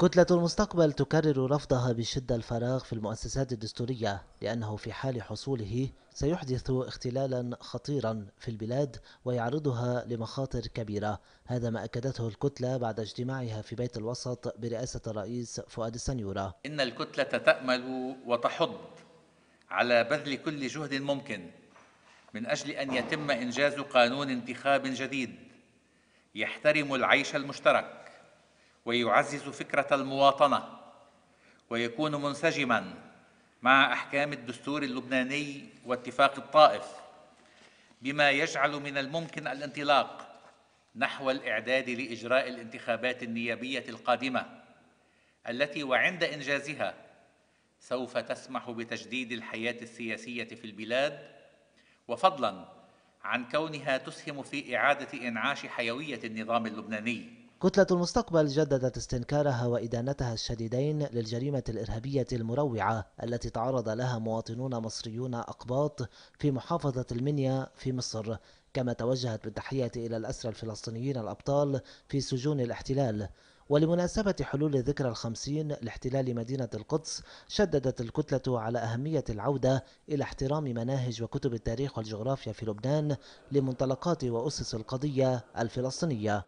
كتلة المستقبل تكرر رفضها بشدة الفراغ في المؤسسات الدستورية لأنه في حال حصوله سيحدث اختلالا خطيرا في البلاد ويعرضها لمخاطر كبيرة. هذا ما أكدته الكتلة بعد اجتماعها في بيت الوسط برئاسة الرئيس فؤاد السنيورة. إن الكتلة تأمل وتحض على بذل كل جهد ممكن من أجل أن يتم إنجاز قانون انتخاب جديد يحترم العيش المشترك. ويعزز فكرة المواطنة ويكون منسجما مع أحكام الدستور اللبناني واتفاق الطائف بما يجعل من الممكن الانطلاق نحو الإعداد لإجراء الانتخابات النيابية القادمة التي وعند إنجازها سوف تسمح بتجديد الحياة السياسية في البلاد وفضلا عن كونها تسهم في إعادة إنعاش حيوية النظام اللبناني. كتلة المستقبل جددت استنكارها وإدانتها الشديدين للجريمة الإرهابية المروعة التي تعرض لها مواطنون مصريون أقباط في محافظة المنيا في مصر كما توجهت بالتحية إلى الأسرى الفلسطينيين الأبطال في سجون الاحتلال. ولمناسبة حلول ذكرى الخمسين لاحتلال مدينة القدس شددت الكتلة على أهمية العودة إلى احترام مناهج وكتب التاريخ والجغرافيا في لبنان لمنطلقات وأسس القضية الفلسطينية.